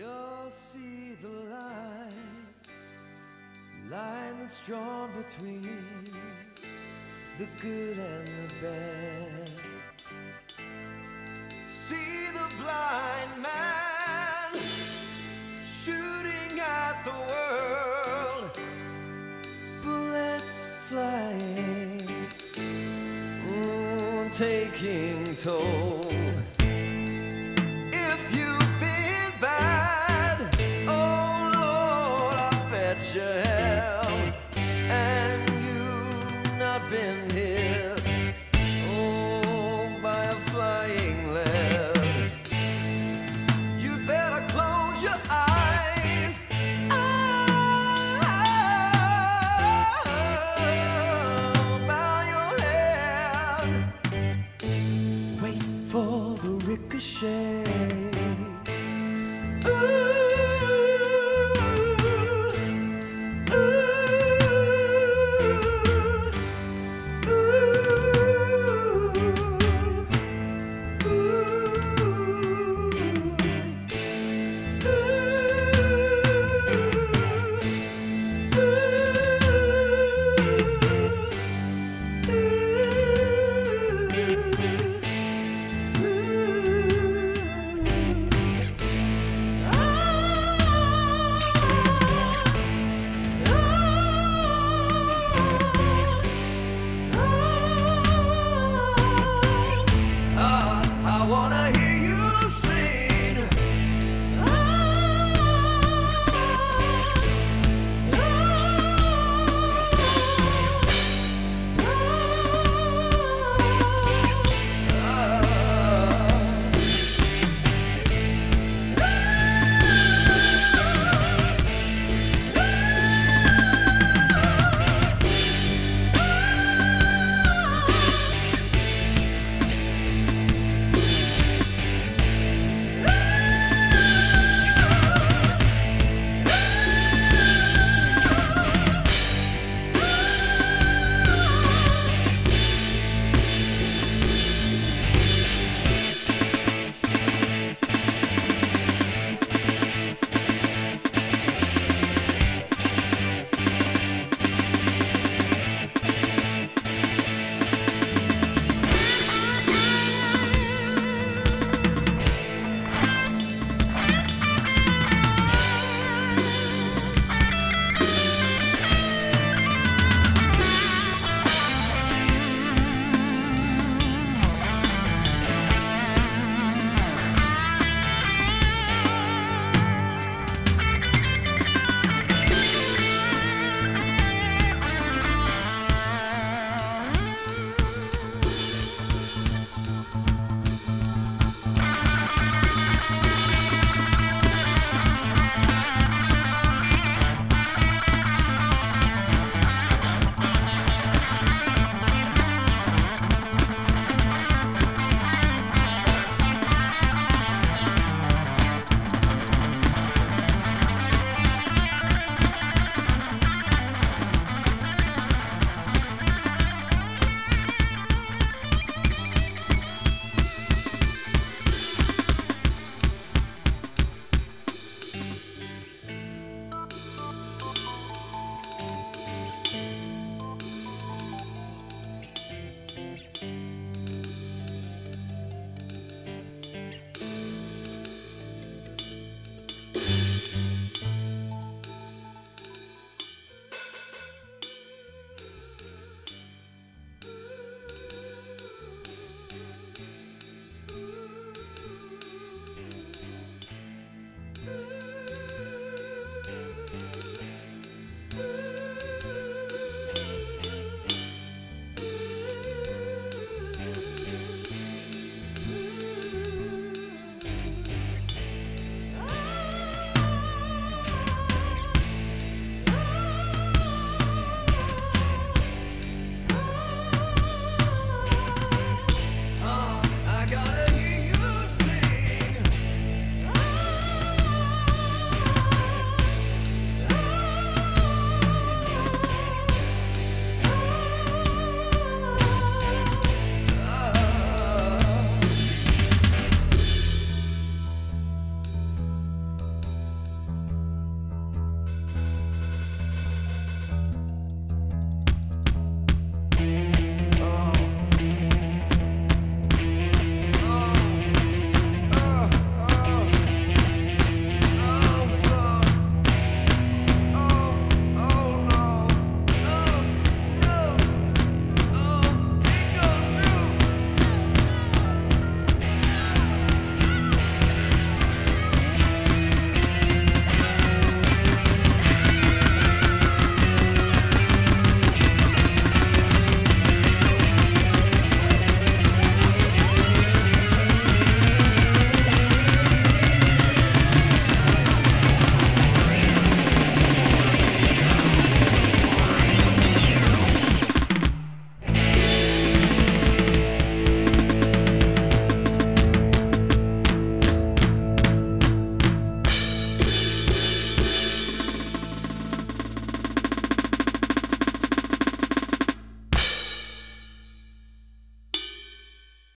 I'll see the line, line that's drawn between the good and the bad. See the blind man shooting at the world, bullets flying, mm, taking toll. up here.